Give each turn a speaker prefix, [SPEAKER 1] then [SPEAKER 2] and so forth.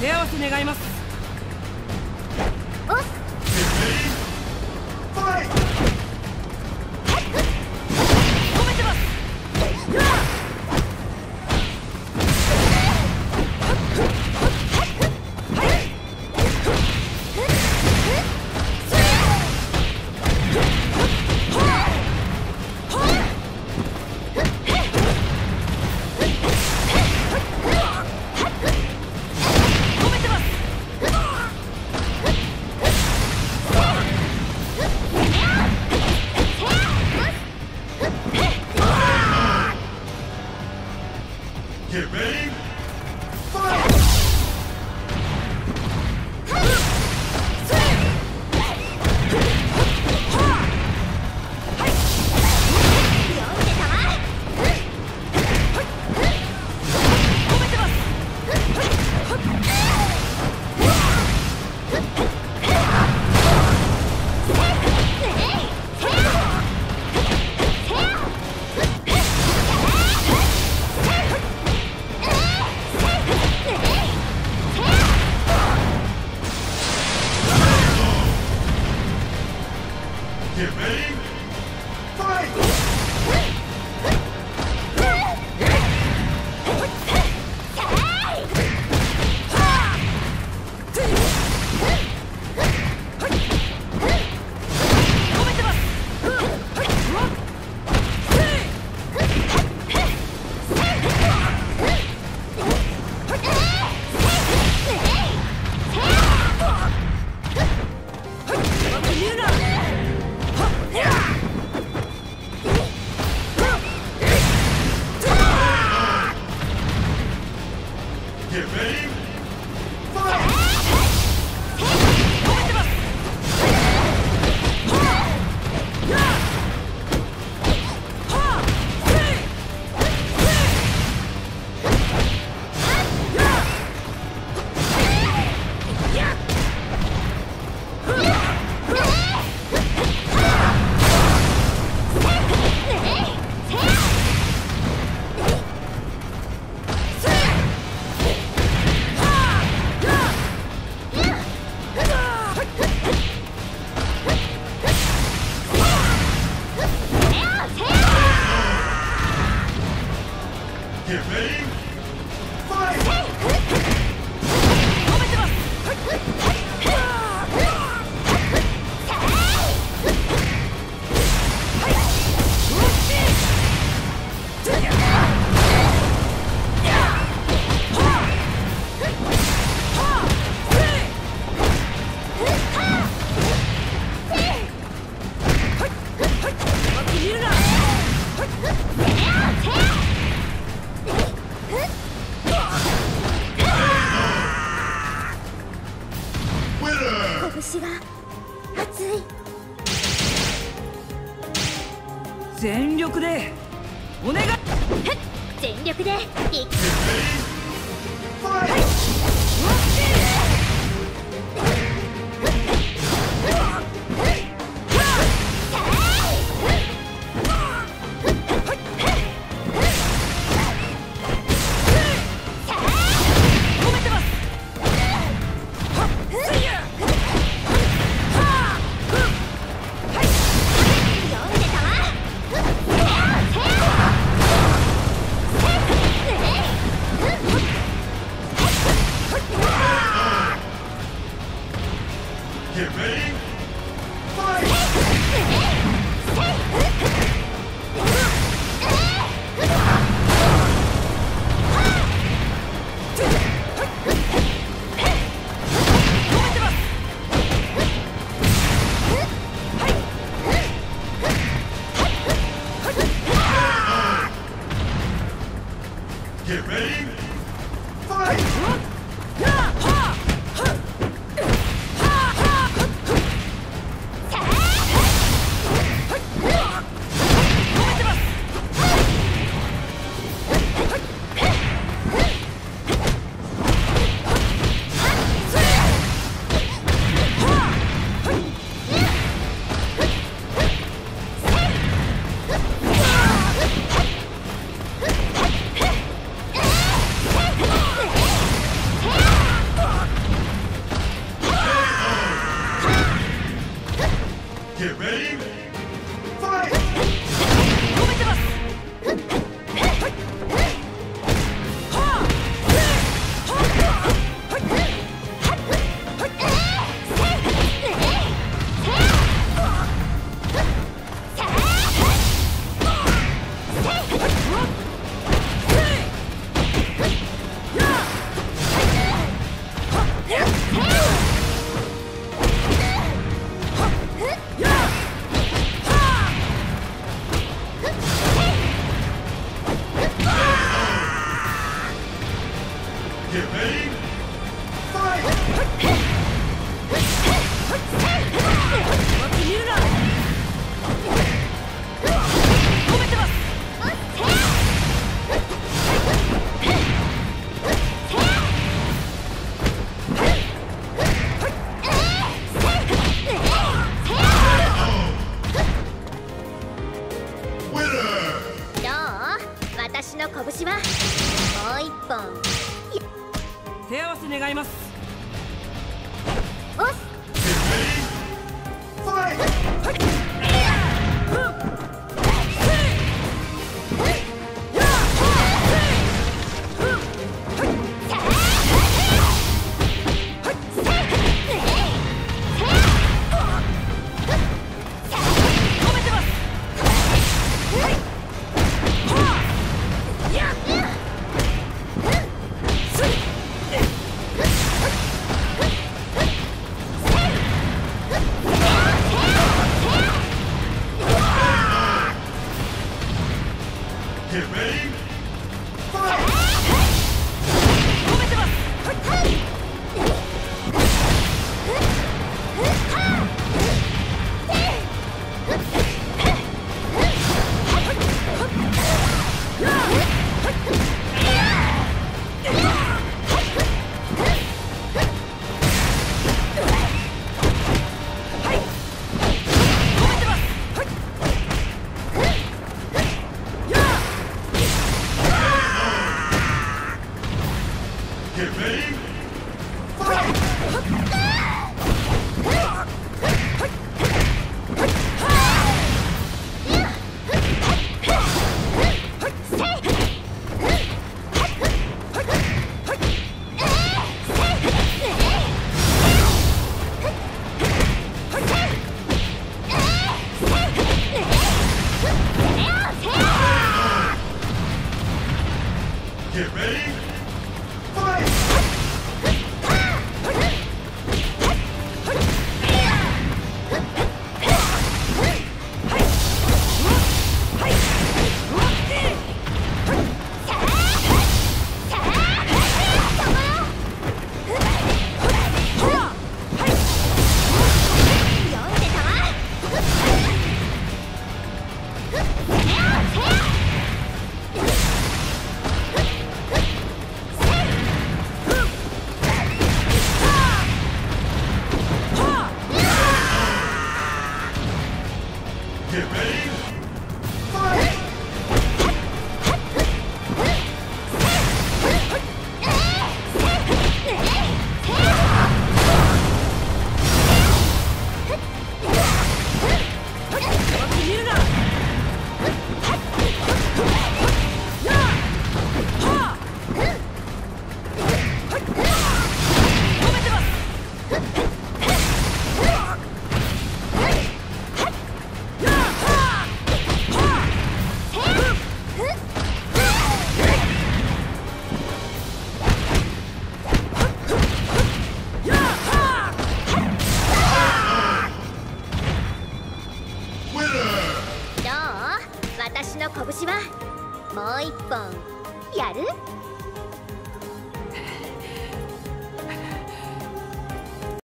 [SPEAKER 1] 手合わせ願います。
[SPEAKER 2] おっ
[SPEAKER 1] Amen.
[SPEAKER 3] Get ready! Fight!
[SPEAKER 2] 拳が熱い。
[SPEAKER 1] 全力で。お願い。
[SPEAKER 2] 全力で。い
[SPEAKER 3] Get ready! Fight!
[SPEAKER 2] Vai!
[SPEAKER 3] Get ready.
[SPEAKER 2] 押す
[SPEAKER 3] Get ready. Get ready. Fight.